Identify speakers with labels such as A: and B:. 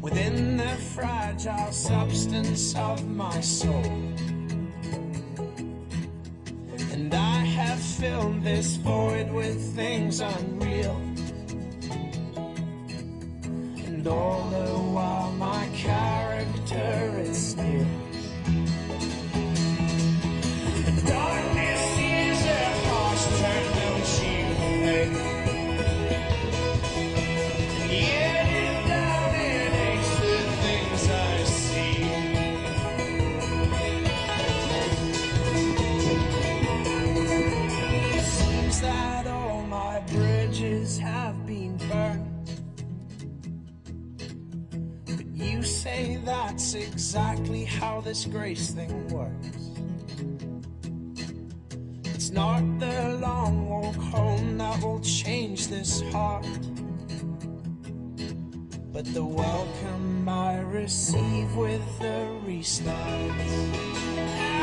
A: within the fragile substance of my soul. And I have filled this void with things unreal. And all the while, my character is still. You say that's exactly how this grace thing works. It's not the long walk home that will change this heart, but the welcome I receive with the restart.